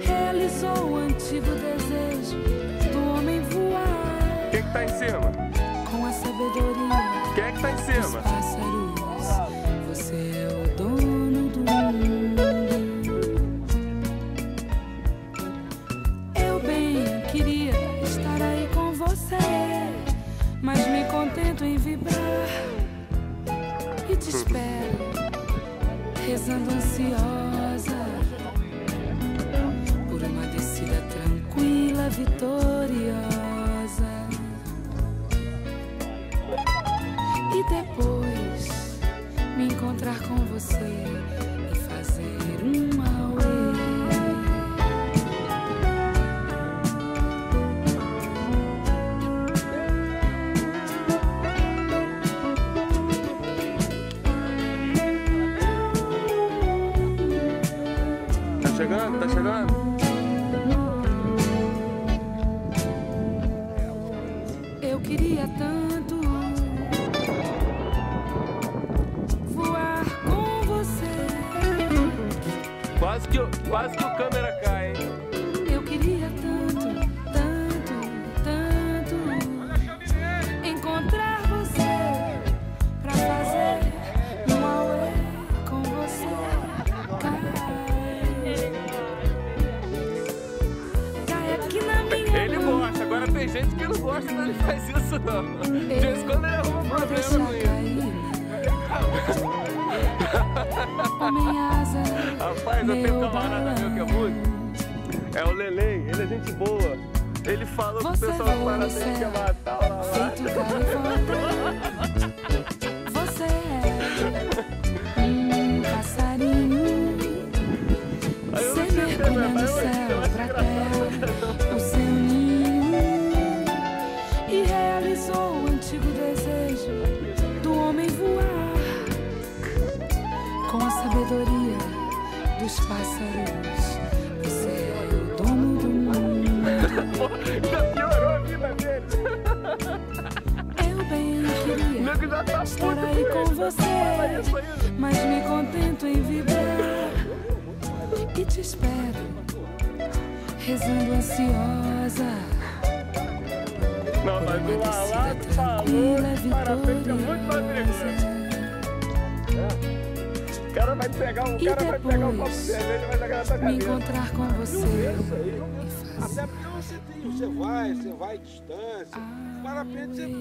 Realizou o antigo desejo do homem voar. Quem tá em cima? Quem é que tá em cima? Você é o dono do mundo. Eu bem queria estar aí com você, mas me contento em vibrar e te espero rezando ansiosa por uma descida tranquila, vitoriosa. Chegando? Eu queria tanto voar com você. Quase que, quase que o câmera não gosta quando ele faz isso não. De vez em quando ele arruma um problema com isso. asa, Rapaz, eu tenho um camarada meu que é músico. É o Lelém, ele é gente boa. Ele falou que o pessoal voa para no tem que céu, matar o lá. com a sabedoria dos pássaros. Você é o dono do mundo. Já piorou a vida dele. Eu bem queria já tá estar aí com você, mas me contento em vibrar e te espero, rezando ansiosa. Não, mas o descida falou tranquila, cara vai pegar, o E cara vai pegar um copo de cerveja vai na tua Me cabeça. encontrar com você Isso aí. e fazer Até porque você tem, você vai, você vai à distância. Para a pena você auê.